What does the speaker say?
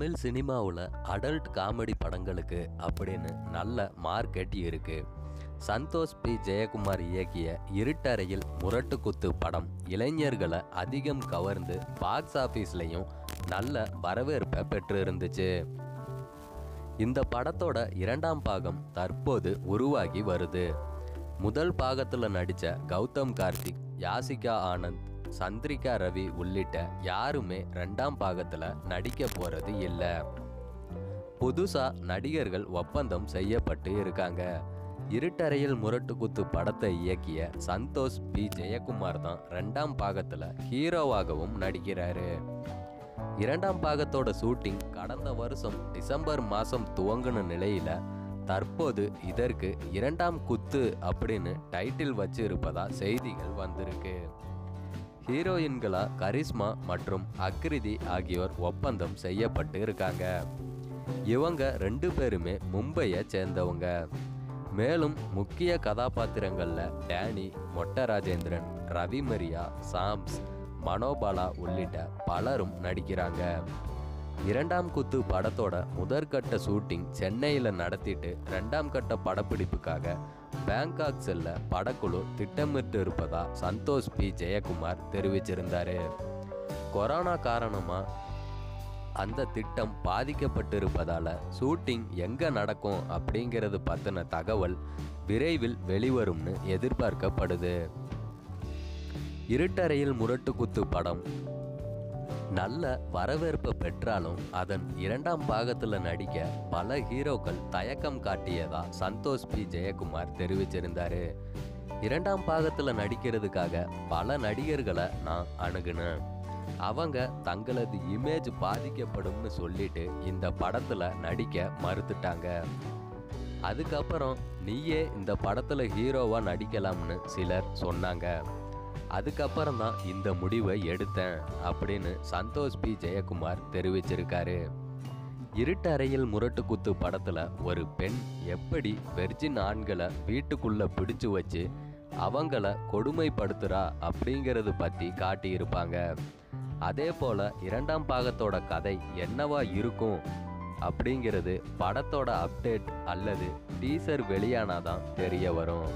தமிழ் சினிமாவில் adult comedy படங்களுக்கு அப்படின்னு நல்ல மார்க்கெட் இருக்குது சந்தோஷ் பி. ஜெயக்குமார் இயக்கிய இருட்டறையில் முரட்டு குத்து படம் இளைஞர்களை அதிகம் கவர்ந்து பாக்ஸ் ஆஃபீஸ்லேயும் நல்ல வரவேற்பை பெற்று இருந்துச்சு இந்த படத்தோட இரண்டாம் பாகம் தற்போது உருவாகி வருது. முதல் பாகத்தில் நடித்த கௌதம் கார்த்திக் யாசிகா ஆனந்த் சந்திரிகா ரவி உள்ளிட்ட யாருமே ரெண்டாம் பாகத்தில் நடிக்க போகிறது இல்லை. புதுசாக நடிகர்கள் ஒப்பந்தம் செய்யப்பட்டு இருக்காங்க. இருட்டறையில் முரட்டு குத்து படத்தை இயக்கிய சந்தோஷ் பி. ஜெயக்குமார் தான் ரெண்டாம் பாகத்தில் ஹீரோவாகவும் நடிக்கிறாரு. இரண்டாம் பாகத்தோட ஷூட்டிங் கடந்த வருஷம் டிசம்பர் மாதம் துவங்கின நிலையில் தற்போது இதற்கு இரண்டாம் குத்து அப்படின்னு டைட்டில் வச்சு இருப்பதா செய்திகள் வந்திருக்கு. ஹீரோயின்களா கரிஸ்மா மற்றும் அக்ரிதி ஆகியோர் ஒப்பந்தம் செய்யப்பட்டு இருக்காங்க. இவங்க ரெண்டு பேருமே மும்பையை சேர்ந்தவங்க. மேலும் முக்கிய கதாபாத்திரங்களில் டேனி மொட்ட ராஜேந்திரன் ரவி மரியா சாம்ஸ் மனோபாலா உள்ளிட்ட பலரும் நடிக்கிறாங்க. இரண்டாம் குத்து படத்தோட முதற்கட்ட ஷூட்டிங் சென்னையில் நடத்திட்டு ரெண்டாம் கட்ட படப்பிடிப்புக்காக பேங்காக் செல்ல படக்குழு திட்டமிட்டு இருப்பதா சந்தோஷ் பி. ஜெயக்குமார் தெரிவிச்சிருந்தாரு. கொரோனா காரணமாக அந்த திட்டம் பாதிக்கப்பட்டிருப்பதால ஷூட்டிங் எங்க நடக்கும் அப்படிங்கிறது பத்தின தகவல் விரைவில் வெளிவரும்னு எதிர்பார்க்கப்படுது. இருட்டறையில் முரட்டு குத்து படம் நல்ல வரவேற்பை பெற்றாலும் அதன் இரண்டாம் பாகத்தில் நடிக்க பல ஹீரோக்கள் தயக்கம் காட்டியதா சந்தோஷ் பி. ஜெயக்குமார் தெரிவிச்சிருந்தாரு. இரண்டாம் பாகத்தில் நடிக்கிறதுக்காக பல நடிகர்களை நான் அணுகுனேன். அவங்க தங்களது இமேஜ் பாதிக்கப்படும்னு சொல்லிட்டு இந்த படத்தில் நடிக்க மறுத்துட்டாங்க. அதுக்கப்புறம் நீயே இந்த படத்தில் ஹீரோவாக நடிக்கலாம்னு சிலர் சொன்னாங்க. அதுக்கப்புறம் தான் இந்த முடிவை எடுத்தேன் அப்படின்னு சந்தோஷ் பி. ஜெயக்குமார் தெரிவிச்சிருக்காரு. இருட்டறையில் முரட்டு குத்து படத்தில் ஒரு பெண் எப்படி வெர்ஜின் ஆண்களை வீட்டுக்குள்ளே பிடிச்சு வச்சு அவங்கள கொடுமைப்படுத்துகிறா அப்படிங்கிறது பற்றி காட்டியிருப்பாங்க. அதே போல் இரண்டாம் பாகத்தோட கதை என்னவா இருக்கும் அப்படிங்கிறது படத்தோட அப்டேட் அல்லது டீசர் வெளியானாதான் தெரிய வரும்.